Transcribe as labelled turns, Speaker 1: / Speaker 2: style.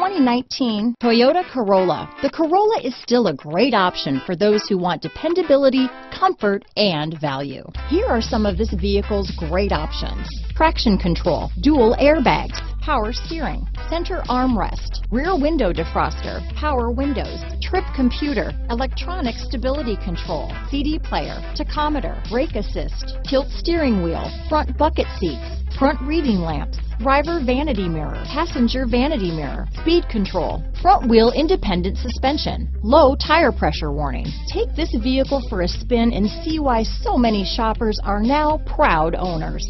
Speaker 1: 2019 Toyota Corolla. The Corolla is still a great option for those who want dependability, comfort, and value. Here are some of this vehicle's great options. Traction control, dual airbags, power steering, center armrest, rear window defroster, power windows, trip computer, electronic stability control, CD player, tachometer, brake assist, tilt steering wheel, front bucket seats, front reading lamps, driver vanity mirror, passenger vanity mirror, speed control, front wheel independent suspension, low tire pressure warning. Take this vehicle for a spin and see why so many shoppers are now proud owners.